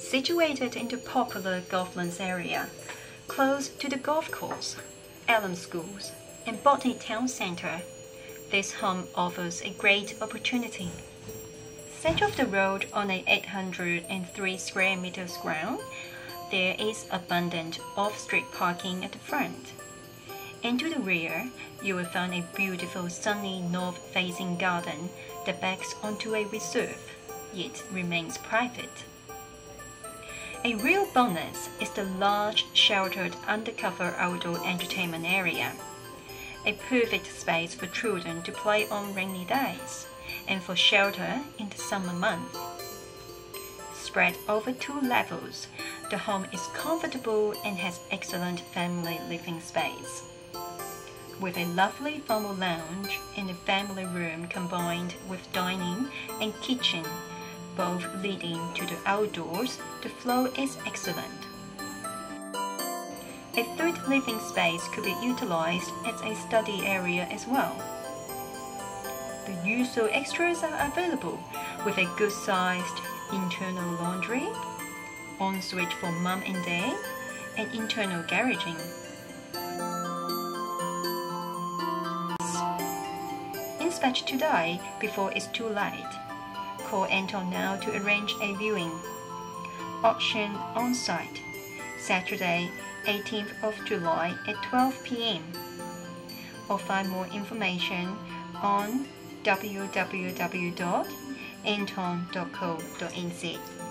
Situated in the popular Golflands area, close to the golf course, Elim Schools, and Botany Town Centre, this home offers a great opportunity. Set off the road on a 803 square meters ground, there is abundant off-street parking at the front. And to the rear, you will find a beautiful sunny north-facing garden that backs onto a reserve, yet remains private. A real bonus is the large sheltered undercover outdoor entertainment area. A perfect space for children to play on rainy days and for shelter in the summer months. Spread over two levels, the home is comfortable and has excellent family living space. With a lovely formal lounge and a family room combined with dining and kitchen both leading to the outdoors, the flow is excellent. A third living space could be utilized as a study area as well. The usual extras are available with a good-sized internal laundry, ensuite for mum and dad, and internal garaging. Inspect today before it's too late. Call Anton now to arrange a viewing. Auction on site, Saturday, 18th of July at 12 p.m. Or find more information on www.anton.co.nz.